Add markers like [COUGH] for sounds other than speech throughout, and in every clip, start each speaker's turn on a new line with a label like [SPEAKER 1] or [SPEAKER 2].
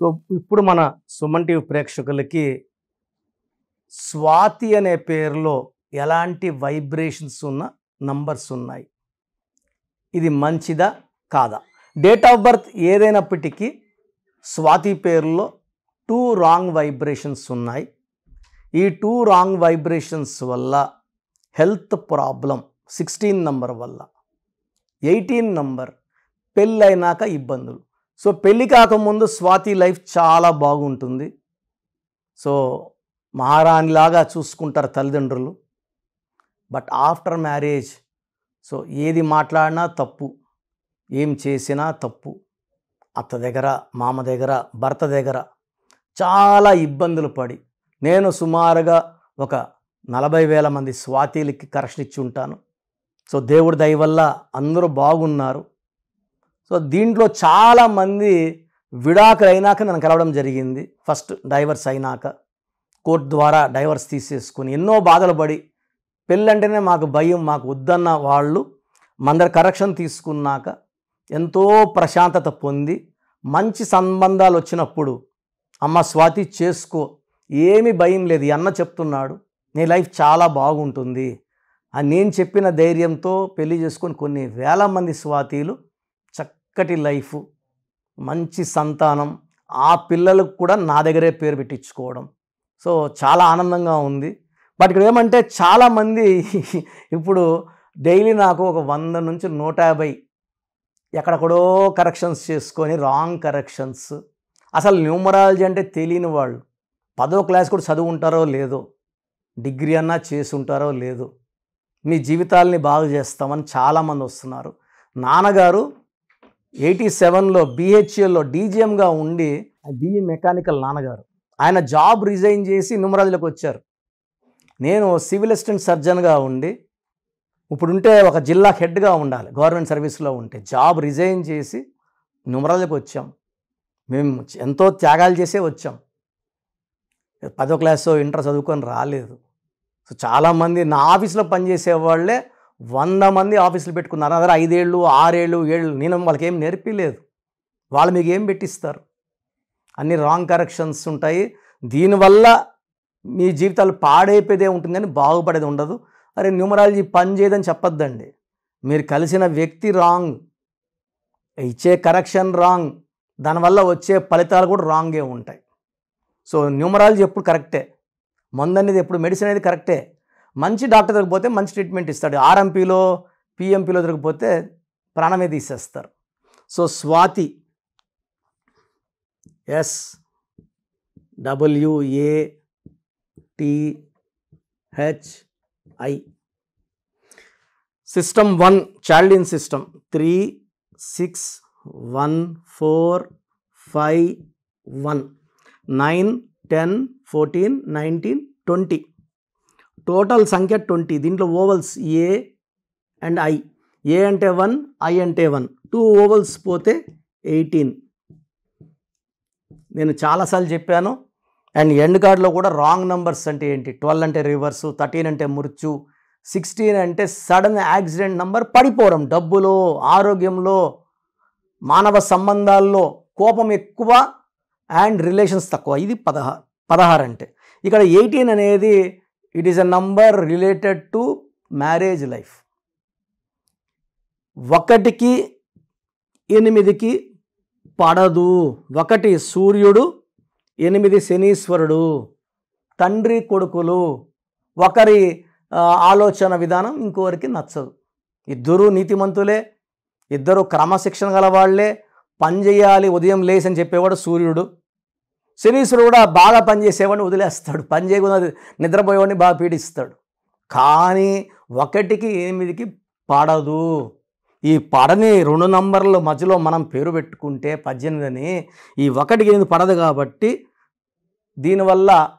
[SPEAKER 1] So ఇప్పుడు మన Suman TV ప్రేక్షకులకి స్వాతి అనే పేరులో ఎలాంటి వైబ్రేషన్స్ ఉన్న నంబర్స్ ఉన్నాయి? ఇది మంచిదా కాదా? డేట్ ఆఫ్ బర్త్ ఏదైనప్పటికీ స్వాతి పేరులో టూ రాంగ్ వైబ్రేషన్స్ ఉన్నాయి. ఈ టూ రాంగ్ వైబ్రేషన్స్ వల్ల హెల్త్ ప్రాబ్లం సిక్స్టీన్ నంబర్ వల్ల ఎయిటీన్ నంబర్ పెళ్ళైనాక ఇబ్బందులు. సో పెళ్ళి కాకముందు స్వాతి లైఫ్ చాలా బాగుంటుంది. సో మహారాణిలాగా చూసుకుంటారు తల్లిదండ్రులు. బట్ ఆఫ్టర్ మ్యారేజ్ సో ఏది మాట్లాడినా తప్పు ఏం చేసినా తప్పు. అత్త దగ్గర మామ దగ్గర భర్త దగ్గర చాలా ఇబ్బందులు పడి నేను సుమారుగా ఒక నలభై వేల మంది స్వాతీలకి కరెక్షన్ ఇచ్చి ఉంటాను. సో దేవుడి దయ వల్ల అందరూ బాగున్నారు. సో దీంట్లో చాలామంది విడాకులు అయినాక నన్ను కలవడం జరిగింది. ఫస్ట్ డైవర్స్ అయినాక కోర్టు ద్వారా డైవర్స్ తీసేసుకుని ఎన్నో బాధలు పడి పెళ్ళంటేనే మాకు భయం మాకు వద్దన్న వాళ్ళు మందర కరెక్షన్ తీసుకున్నాక ఎంతో ప్రశాంతత పొంది మంచి సంబంధాలు వచ్చినప్పుడు అమ్మ స్వాతి చేసుకో ఏమీ భయం లేదు అన్న చెప్తున్నాడు నీ లైఫ్ చాలా బాగుంటుంది అని నేను చెప్పిన ధైర్యంతో పెళ్ళి చేసుకొని కొన్ని వేల మంది స్వాతీలు చక్కటి లైఫ్ మంచి సంతానం ఆ పిల్లలకు కూడా నా దగ్గరే పేరు పెట్టించుకోవడం. సో చాలా ఆనందంగా ఉంది. బట్ ఇక్కడ ఏమంటే చాలామంది [LAUGHS] ఇప్పుడు డైలీ నాకు ఒక వంద నుంచి నూట యాభై ఎక్కడెక్కడో కరెక్షన్స్ చేసుకొని రాంగ్ కరెక్షన్స్. అసలు న్యూమరాలజీ అంటే తెలియని వాళ్ళు. పదో క్లాస్ కూడా చదువు ఉంటారో లేదో డిగ్రీ అన్నా చేసి ఉంటారో లేదో మీ జీవితాల్ని బాగు చేస్తామని చాలామంది వస్తున్నారు. నాన్నగారు ఎయిటీ సెవెన్లో బీహెచ్ఎల్లో డీజీఎంగా ఉండి బిఈ మెకానికల్ నాన్నగారు. ఆయన జాబ్ రిజైన్ చేసి నుమరాజులకు వచ్చారు. నేను సివిల్ అసిస్టెంట్ సర్జన్గా ఉండి ఇప్పుడుంటే ఒక జిల్లా హెడ్గా ఉండాలి. గవర్నమెంట్ సర్వీస్లో ఉంటే జాబ్ రిజైన్ చేసి నుమరాజులకు వచ్చాం. మేము ఎంతో త్యాగాలు చేసే వచ్చాం. పదో క్లాస్ ఇంటర్ చదువుకొని రాలేదు. సో చాలామంది నా ఆఫీస్లో పనిచేసే వాళ్ళే వంద మంది ఆఫీసులు పెట్టుకున్నారు. అదే ఐదేళ్ళు ఆరేళ్ళు ఏళ్ళు. నేను వాళ్ళకి ఏం నేర్పిలేదు. వాళ్ళు మీకు ఏం పెట్టిస్తారు? అన్ని రాంగ్ కరెక్షన్స్ ఉంటాయి. దీనివల్ల మీ జీవితాలు పాడైపోయేదే ఉంటుంది కానీ బాగుపడేది ఉండదు. అరే న్యూమరాలజీ పని చేయదని చెప్పొద్దండి. మీరు కలిసిన వ్యక్తి రాంగ్. ఇచ్చే కరెక్షన్ రాంగ్. దానివల్ల వచ్చే ఫలితాలు కూడా రాంగే ఉంటాయి. సో న్యూమరాలజీ ఎప్పుడు కరెక్టే? మందు అనేది ఎప్పుడు మెడిసిన్ అనేది కరెక్టే? మంచి డాక్టర్ దొరికిపోతే పోతే మంచి ట్రీట్మెంట్ ఇస్తాడు. ఆర్ఎంపీలో పిఎంపీలో దొరికిపోతే ప్రాణమే తీసేస్తారు. So Swathi S W A T H I system one child in system. Three six one four five one. Nine ten fourteen nineteen twenty. Total సంఖ్య ట్వంటీ. దీంట్లో vowels A and I. A అంటే one I అంటే one. Two vowels పోతే eighteen. నేను చాలాసార్లు చెప్పాను. And end కార్డ్లో కూడా రాంగ్ నంబర్స్ అంటే ఏంటి? ట్వెల్వ్ అంటే రివర్సు థర్టీన్ అంటే మృత్యు సిక్స్టీన్ అంటే సడన్ యాక్సిడెంట్ నంబర్ పడిపోవడం. డబ్బులో ఆరోగ్యంలో మానవ సంబంధాల్లో కోపం ఎక్కువ అండ్ రిలేషన్స్ తక్కువ. ఇది పదహారు పదహారు అంటే ఇక్కడ ఎయిటీన్ అనేది it is a number related to marriage life ఒకటికి ఎనిమిదికి పడదు. ఒకటి సూర్యుడు ఎనిమిది శనీశ్వరుడు తండ్రి కొడుకులు. ఒకరి ఆలోచన విధానం ఇంకొకరికి నచ్చదు. ఇద్దరు నీతిమంతులే ఇద్దరు క్రమశిక్షణ గల వాళ్ళే పని చేయాలి ఉదయం లేసి అని చెప్పేవాడు సూర్యుడు. శనీశ్వరుడు కూడా బాగా పనిచేసేవాడిని వదిలేస్తాడు. పని చేయకుండా నిద్రపోయేవాడిని బాగా పీడిస్తాడు. కానీ ఒకటికి ఎనిమిదికి పడదు. ఈ పడని రెండు నంబర్ల మధ్యలో మనం పేరు పెట్టుకుంటే పద్దెనిమిదిని ఈ ఒకటికి ఎనిమిది పడదు కాబట్టి దీనివల్ల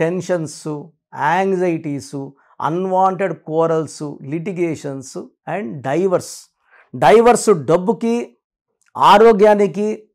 [SPEAKER 1] tensions anxieties unwanted quarrels litigations and divorce. Divorce డబ్బుకి ఆరోగ్యానికి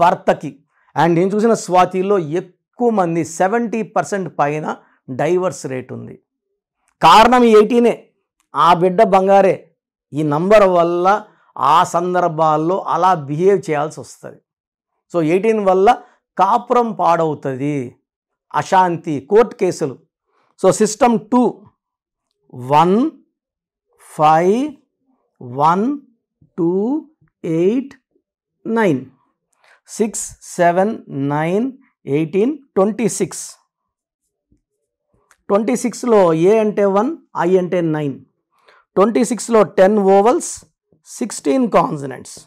[SPEAKER 1] భర్తకి. అండ్ నేను చూసిన స్వాతిలో ఎక్కువ మంది సెవెంటీ పర్సెంట్ పైన డైవర్స్ రేట్ ఉంది. కారణం ఈ ఎయిటీనే. ఆ బిడ్డ బంగారే. ఈ నంబర్ వల్ల ఆ సందర్భాల్లో అలా బిహేవ్ చేయాల్సి వస్తుంది. సో ఎయిటీన్ వల్ల కాపురం పాడవుతుంది. అశాంతి కోర్టు కేసులు. So system two. One five one two eight nine. Six seven nine eighteen twenty six. Twenty సిక్స్లో ఏ అంటే వన్ ఐ అంటే నైన్. ట్వంటీ సిక్స్లో ten vowels sixteen consonants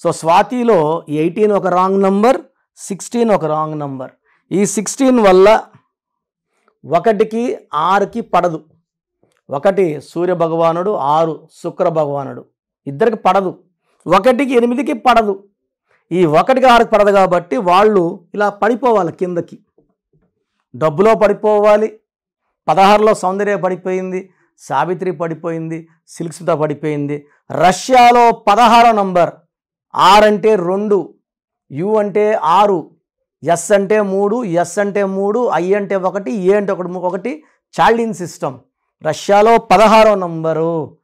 [SPEAKER 1] so స్వాతిలో eighteen ఒక రాంగ్ నంబర్ సిక్స్టీన్ ఒక wrong number. ఈ sixteen వల్ల ఒకటికి ఆరుకి పడదు. ఒకటి సూర్య భగవానుడు ఆరు శుక్ర భగవానుడు ఇద్దరికి పడదు. ఒకటికి ఎనిమిదికి పడదు. ఈ ఒకటికి ఆరుకి పడదు కాబట్టి వాళ్ళు ఇలా పడిపోవాలి కిందకి. డబ్బులో పడిపోవాలి పదహారులో సౌందర్య పడిపోయింది సావిత్రి పడిపోయింది సిల్క్స్మిత పడిపోయింది. రష్యాలో పదహారో నంబర్ ఆర్ అంటే రెండు యు అంటే ఆరు ఎస్ అంటే మూడు ఎస్ అంటే మూడు ఐ అంటే ఒకటి ఏ అంటే ఒకటి ఒకటి చాల్డిన్ సిస్టమ్. రష్యాలో పదహారో నంబరు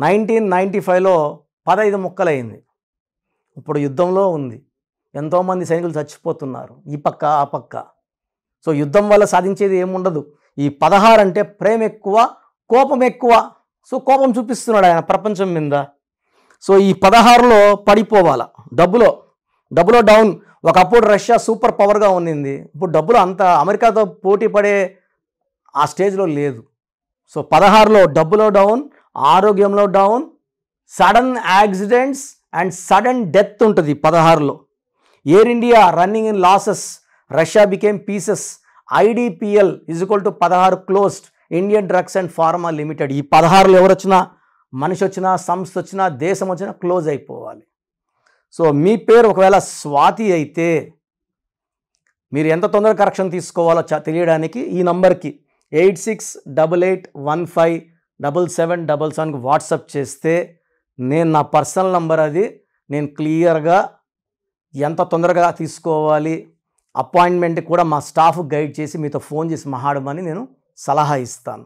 [SPEAKER 1] నైన్టీన్ నైంటీ ఫైవ్లో పదహైదు ముక్కలైంది. ఇప్పుడు యుద్ధంలో ఉంది. ఎంతోమంది సైనికులు చచ్చిపోతున్నారు. ఈ పక్క ఆ పక్క. సో యుద్ధం వల్ల సాధించేది ఏముండదు. ఈ పదహారు అంటే ప్రేమ ఎక్కువ కోపం ఎక్కువ సో కోపం చూపిస్తున్నాడు ఆయన ప్రపంచం మీద. సో ఈ పదహారులో పడిపోవాల. డబ్బులో. డబ్బులో డౌన్. ఒకప్పుడు రష్యా సూపర్ పవర్గా ఉన్నింది. ఇప్పుడు డబ్బులు అంత అమెరికాతో పోటీ పడే ఆ స్టేజ్లో లేదు. సో పదహారులో డబ్బులో డౌన్ ఆరోగ్యంలో down sudden accidents and sudden death ఉంటుంది పదహారులో. Air India running in losses Russia became pieces IDPL is equal to పదహారు closed Indian drugs and pharma limited ఈ పదహారులో ఎవరు వచ్చినా మనిషి వచ్చినా సంస్థ వచ్చినా దేశం వచ్చినా క్లోజ్ అయిపోవాలి. సో మీ పేరు ఒకవేళ స్వాతి అయితే మీరు ఎంత తొందరగా కరెక్షన్ తీసుకోవాలో తెలియడానికి ఈ నంబర్కి eight six double eight one five double seven double సెవెన్కి వాట్సప్ చేస్తే నేను నా పర్సనల్ నంబర్ అది. నేను క్లియర్గా ఎంత తొందరగా తీసుకోవాలి. అపాయింట్మెంట్ కూడా మా స్టాఫ్ గైడ్ చేసి మీతో ఫోన్ చేసి మహాడమని నేను సలహా ఇస్తాను.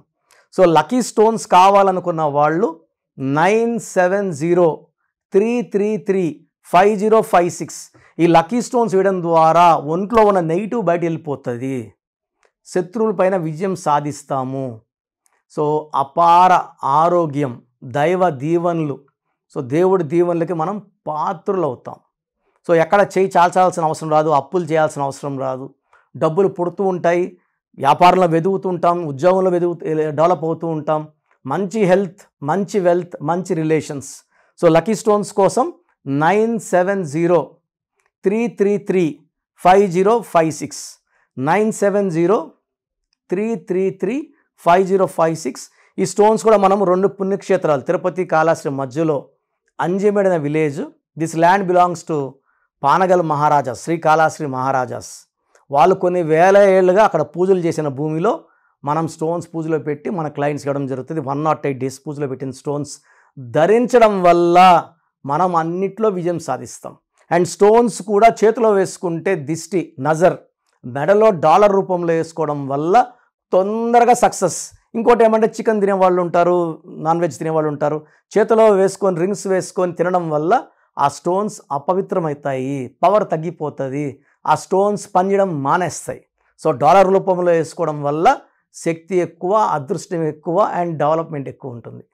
[SPEAKER 1] సో లక్కీ స్టోన్స్ కావాలనుకున్న వాళ్ళు nine seven zero three three three five zero five six. ఈ లక్కీ స్టోన్స్ వేయడం ద్వారా ఒంట్లో ఉన్న నెగిటివ్ బయట వెళ్ళిపోతుంది. శత్రువుల పైన విజయం సాధిస్తాము. సో అపార ఆరోగ్యం దైవ దీవెనలు సో దేవుడి దీవెనలకి మనం పాత్రులు అవుతాం సో ఎక్కడ చేయి చాల్చాల్సిన అవసరం రాదు అప్పులు చేయాల్సిన అవసరం రాదు. డబ్బులు పుడుతూ ఉంటాయి వ్యాపారంలో వెదుగుతుంటాం ఉద్యోగంలో వెదుగు డెవలప్ అవుతూ ఉంటాం. మంచి హెల్త్ మంచి వెల్త్ మంచి రిలేషన్స్. సో లక్కీ స్టోన్స్ కోసం nine seven zero three three three five zero five six. Nine seven zero three three three five zero five six. ఈ స్టోన్స్ కూడా మనం రెండు పుణ్యక్షేత్రాలు తిరుపతి కాళాశ్రీ మధ్యలో Anjimed village. This land belongs to Panagal maharajas Srikalahasti maharajas. వాళ్ళు కొన్ని వేల ఏళ్ళుగా అక్కడ పూజలు చేసిన భూమిలో మనం స్టోన్స్ పూజలో పెట్టి మన క్లయింట్స్ ఇవ్వడం జరుగుతుంది. వన్ నాట్ ఎయిట్ డేస్ పూజలో పెట్టిన స్టోన్స్ ధరించడం వల్ల మనం అన్నిట్లో విజయం సాధిస్తాం. అండ్ స్టోన్స్ కూడా చేతిలో వేసుకుంటే దిష్టి నజర్ మెడలో డాలర్ రూపంలో వేసుకోవడం వల్ల తొందరగా సక్సెస్ ఇంకోటి ఏమంటే చికెన్ తినేవాళ్ళు ఉంటారు నాన్ వెజ్ తినేవాళ్ళు ఉంటారు. చేతిలో వేసుకొని రింగ్స్ వేసుకొని తినడం వల్ల ఆ స్టోన్స్ అపవిత్రమవుతాయి పవర్ తగ్గిపోతుంది ఆ స్టోన్స్ పనిచేయడం మానేస్తాయి. సో డాలర్ రూపంలో వేసుకోవడం వల్ల శక్తి ఎక్కువ అదృష్టం ఎక్కువ అండ్ డెవలప్మెంట్ ఎక్కువ ఉంటుంది.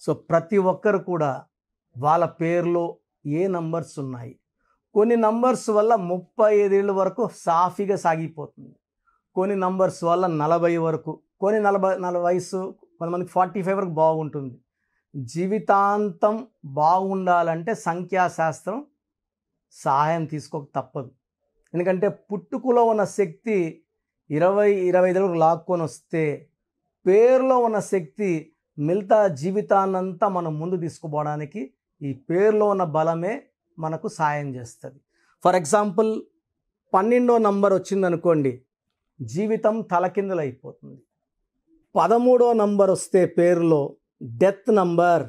[SPEAKER 1] సో ప్రతి ఒక్కరు కూడా వాళ్ళ పేర్లో ఏ నంబర్స్ ఉన్నాయి? కొన్ని నంబర్స్ వల్ల ముప్పై ఐదేళ్ళ వరకు సాఫీగా సాగిపోతుంది. కొన్ని నంబర్స్ వల్ల నలభై వరకు కొన్ని నలభై నలభై వయసు కొంతమందికి ఫార్టీ ఫైవ్ వరకు బాగుంటుంది. జీవితాంతం బాగుండాలంటే సంఖ్యాశాస్త్రం సహాయం తీసుకోక తప్పదు. ఎందుకంటే పుట్టుకలో ఉన్న శక్తి ఇరవై ఇరవై ఐదు వరకు లాక్కొని వస్తే పేరులో ఉన్న శక్తి మిగతా జీవితాన్నంతా మనం ముందు తీసుకుపోవడానికి ఈ పేరులో ఉన్న బలమే మనకు సాయం చేస్తుంది. ఫర్ ఎగ్జాంపుల్ పన్నెండో నంబర్ వచ్చిందనుకోండి జీవితం తలకిందులైపోతుంది. పదమూడో నంబర్ వస్తే పేరులో డెత్ నంబర్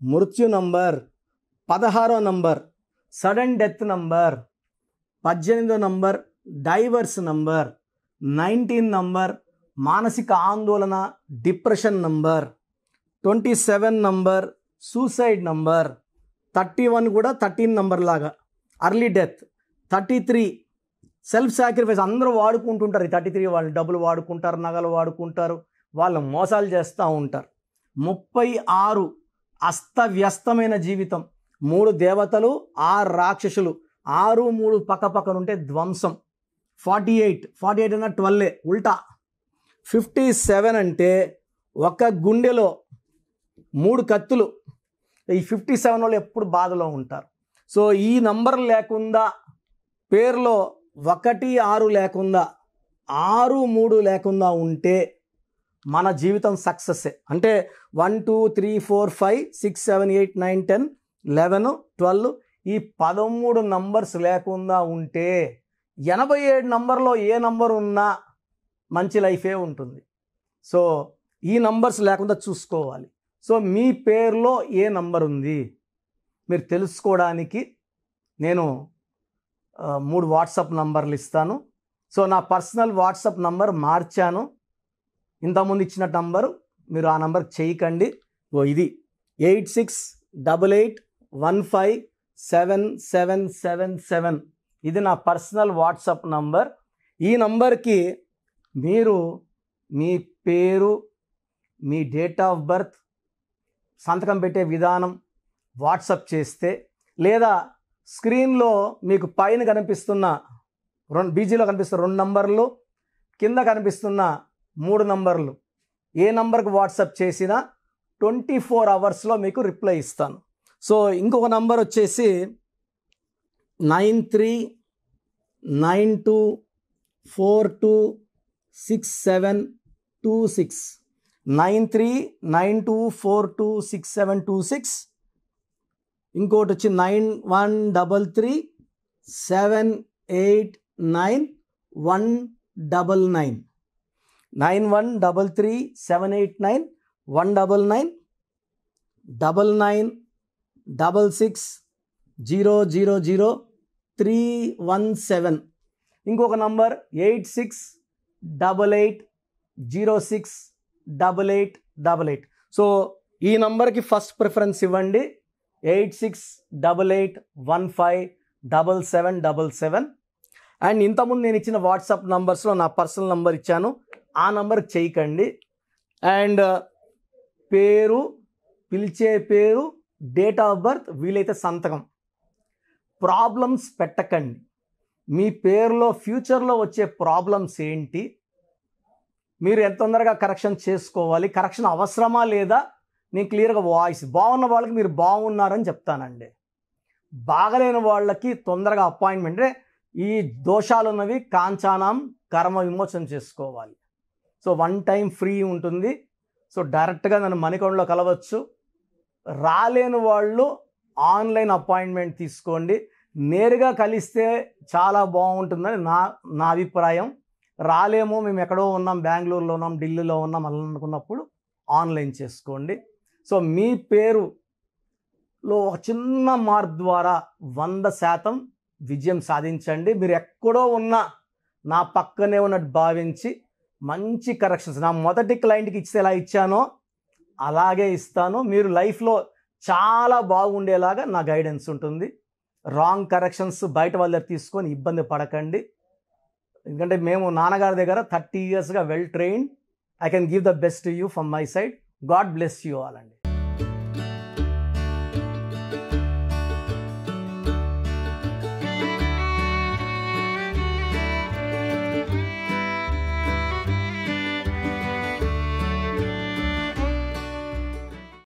[SPEAKER 1] మృత్యు నంబర్ పదహారో నంబర్ సడన్ డెత్ నంబర్ పద్దెనిమిదో number divorce number nineteen number మానసిక ఆందోళన depression number twenty seven number suicide number thirty one కూడా థర్టీన్ నంబర్ లాగా early death thirty three. Self sacrifice అందరూ వాడుకుంటుంటారు. ఈ థర్టీ త్రీ వాళ్ళు డబ్బులు వాడుకుంటారు నగలు వాడుకుంటారు. వాళ్ళు మోసాలు చేస్తూ ఉంటారు. ముప్పై ఆరు అస్తవ్యస్తమైన జీవితం. మూడు దేవతలు ఆరు రాక్షసులు. ఆరు మూడు పక్క ఉంటే ధ్వంసం. Forty eight. ఫార్టీ ఎయిట్ అన్న ట్వెల్వ్. ఉల్టా. ఫిఫ్టీ సెవెన్ అంటే ఒక గుండెలో మూడు కత్తులు. ఈ ఫిఫ్టీ సెవెన్ వాళ్ళు ఎప్పుడు బాధలో ఉంటారు. సో ఈ నంబర్ లేకుండా పేరులో ఒకటి ఆరు లేకుండా ఆరు మూడు లేకుండా ఉంటే మన జీవితం సక్సెస్సే అంటే one two three four five six seven eight nine ten eleven twelve ఈ పదమూడు నంబర్స్ లేకుండా ఉంటే ఎనభై ఏడు నంబర్లో ఏ నంబర్ ఉన్నా మంచి లైఫే ఉంటుంది. సో ఈ నంబర్స్ లేకుండా చూసుకోవాలి. సో మీ పేరులో ఏ నంబర్ ఉంది? మీరు తెలుసుకోవడానికి నేను మూడు వాట్సాప్ నంబర్లు ఇస్తాను. సో నా పర్సనల్ వాట్సాప్ నంబర్ మార్చాను. ఇంతకుముందు ఇచ్చిన నంబర్ మీరు ఆ నంబర్ చేయకండి. ఓ ఇది eight six double eight one five seven seven seven seven. ఇది నా పర్సనల్ వాట్సాప్ నంబర్. ఈ నంబర్కి మీరు మీ పేరు మీ డేట్ ఆఫ్ బర్త్ సంతకం పెట్టే విధానం వాట్సప్ చేస్తే లేదా స్క్రీన్లో మీకు పైన కనిపిస్తున్న రెండు బీజీలో కనిపిస్తున్న రెండు నంబర్లు కింద కనిపిస్తున్న మూడు నంబర్లు. ఏ నంబర్కి వాట్సప్ చేసినా ట్వంటీ ఫోర్ అవర్స్లో మీకు రిప్లై ఇస్తాను. సో ఇంకొక నంబర్ వచ్చేసి nine three nine two four two six seven two six. Nine three nine two four two six seven two six. ఇంకోటి వచ్చి nine one double three seven eight nine one double nine. Nine one double three seven eight nine one double nine double nine double six zero zero zero three one seven. ఇంకొక number eight six double eight zero six double eight double eight. So ఈ నంబర్కి first preference ఇవ్వండి. Eight six double eight one five double seven double seven. And ఇంతకుముందు నేను ఇచ్చిన WhatsApp నంబర్స్లో నా personal number ఇచ్చాను. ఆ నంబర్కి చేయకండి. అండ్ పేరు పిలిచే పేరు డేట్ ఆఫ్ బర్త్ వీలైతే సంతకం. ప్రాబ్లమ్స్ పెట్టకండి. మీ పేరులో ఫ్యూచర్లో వచ్చే ప్రాబ్లమ్స్ ఏంటి? మీరు ఎంత తొందరగా కరెక్షన్ చేసుకోవాలి? కరెక్షన్ అవసరమా లేదా? నేను క్లియర్గా వాయిస్ బాగున్న వాళ్ళకి మీరు బాగున్నారని చెప్తానండి. బాగలేని వాళ్ళకి తొందరగా అపాయింట్మెంట్. ఈ దోషాలు ఉన్నవి కాంచానం కర్మ విమోచన చేసుకోవాలి. సో వన్ టైం ఫ్రీ ఉంటుంది. సో డైరెక్ట్గా నన్ను మణికొండలో కలవచ్చు. రాలేని వాళ్ళు ఆన్లైన్ అపాయింట్మెంట్ తీసుకోండి. నేరుగా కలిస్తే చాలా బాగుంటుందని నా నా అభిప్రాయం. రాలేమో మేము ఎక్కడో ఉన్నాం బెంగళూరులో ఉన్నాం ఢిల్లీలో ఉన్నాం అలా అనుకున్నప్పుడు ఆన్లైన్ చేసుకోండి. సో మీ పేరులో ఒక చిన్న మార్క్ ద్వారా వంద శాతం విజయం సాధించండి. మీరు ఎక్కడో ఉన్నా నా పక్కనే ఉన్నట్టు భావించి మంచి కరెక్షన్స్ నా మొదటి క్లయింట్కి ఇస్తే ఎలా ఇచ్చానో అలాగే ఇస్తాను. మీరు లైఫ్లో చాలా బాగుండేలాగా నా గైడెన్స్ ఉంటుంది. రాంగ్ కరెక్షన్స్ బయట వాళ్ళ దగ్గర తీసుకొని ఇబ్బంది పడకండి. ఎందుకంటే మేము నాన్నగారి దగ్గర థర్టీ ఇయర్స్గా well train I can give the best you from my side God bless you all అండి.